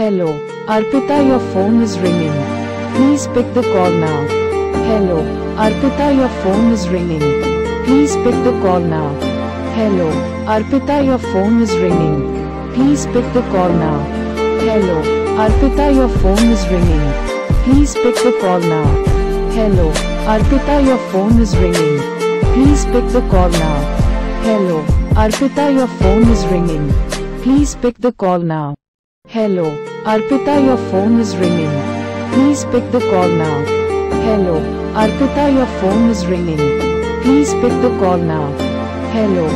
Hello, Arpita, your phone is ringing. Please pick the call now. Hello, Arpita, your phone is ringing. Please pick the call now. Hello, Arpita, your phone is ringing. Please pick the call now. Hello, Arpita, your phone is ringing. Please pick the call now. Hello, Arpita, your phone is ringing. Please pick the call now. Hello, Arpita, your phone is ringing. Please pick the call now. Hello, Arpita, your phone is ringing. Please pick the call now. Hello, Arpita, your phone is ringing. Please pick the call now. Hello,